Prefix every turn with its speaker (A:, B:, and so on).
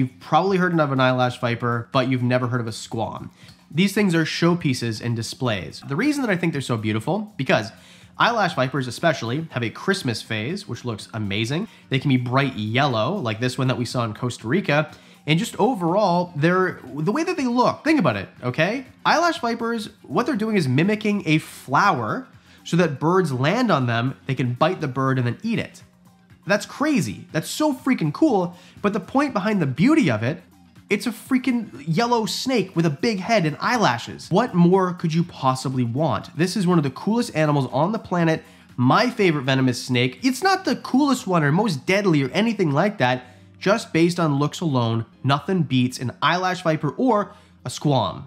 A: You've probably heard of an eyelash viper, but you've never heard of a squam. These things are showpieces and displays. The reason that I think they're so beautiful, because eyelash vipers especially have a Christmas phase, which looks amazing. They can be bright yellow, like this one that we saw in Costa Rica, and just overall, they're the way that they look. Think about it, okay? Eyelash vipers, what they're doing is mimicking a flower so that birds land on them, they can bite the bird and then eat it. That's crazy. That's so freaking cool. But the point behind the beauty of it, it's a freaking yellow snake with a big head and eyelashes. What more could you possibly want? This is one of the coolest animals on the planet. My favorite venomous snake. It's not the coolest one or most deadly or anything like that. Just based on looks alone, nothing beats an eyelash viper or a squam.